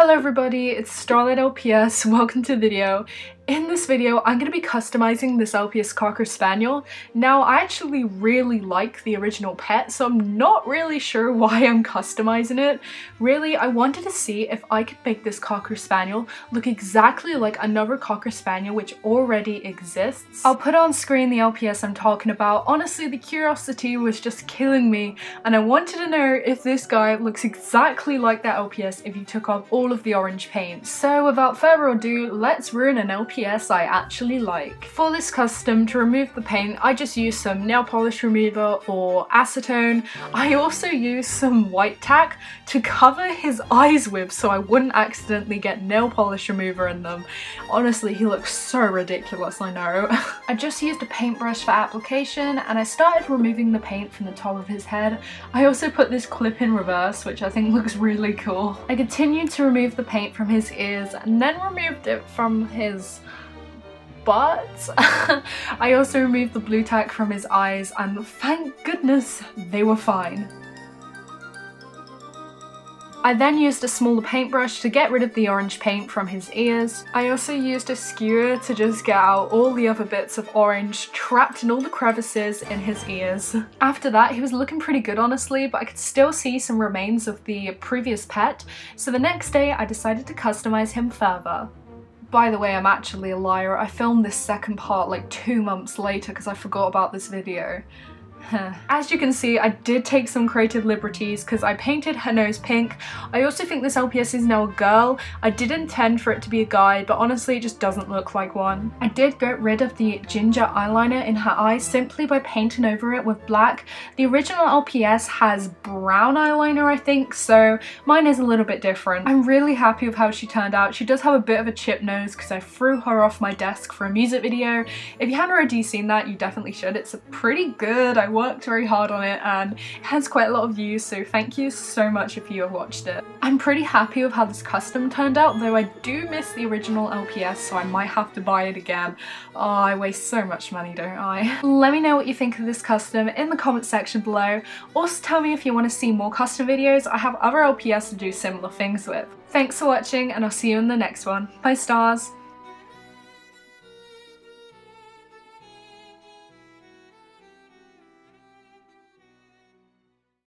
Hello everybody, it's Starlight LPS, welcome to the video. In this video, I'm going to be customizing this LPS Cocker Spaniel. Now, I actually really like the original pet, so I'm not really sure why I'm customizing it. Really, I wanted to see if I could make this Cocker Spaniel look exactly like another Cocker Spaniel which already exists. I'll put on screen the LPS I'm talking about. Honestly, the curiosity was just killing me, and I wanted to know if this guy looks exactly like that LPS if you took off all of the orange paint. So without further ado, let's ruin an LPS PS I actually like. For this custom, to remove the paint, I just use some nail polish remover or acetone. I also use some white tack to cover his eyes with so I wouldn't accidentally get nail polish remover in them. Honestly, he looks so ridiculous, I know. I just used a paintbrush for application and I started removing the paint from the top of his head. I also put this clip in reverse, which I think looks really cool. I continued to remove the paint from his ears and then removed it from his but I also removed the blue tack from his eyes and thank goodness they were fine. I then used a smaller paintbrush to get rid of the orange paint from his ears. I also used a skewer to just get out all the other bits of orange trapped in all the crevices in his ears. After that, he was looking pretty good honestly, but I could still see some remains of the previous pet, so the next day I decided to customize him further. By the way, I'm actually a liar. I filmed this second part like two months later because I forgot about this video. As you can see, I did take some creative liberties because I painted her nose pink. I also think this LPS is now a girl. I did intend for it to be a guy, but honestly it just doesn't look like one. I did get rid of the ginger eyeliner in her eyes simply by painting over it with black. The original LPS has brown eyeliner, I think, so mine is a little bit different. I'm really happy with how she turned out. She does have a bit of a chip nose because I threw her off my desk for a music video. If you haven't already seen that, you definitely should. It's pretty good. I worked very hard on it and it has quite a lot of views so thank you so much if you have watched it. I'm pretty happy with how this custom turned out though I do miss the original LPS so I might have to buy it again. Oh I waste so much money don't I? Let me know what you think of this custom in the comment section below. Also tell me if you want to see more custom videos. I have other LPS to do similar things with. Thanks for watching and I'll see you in the next one. Bye stars!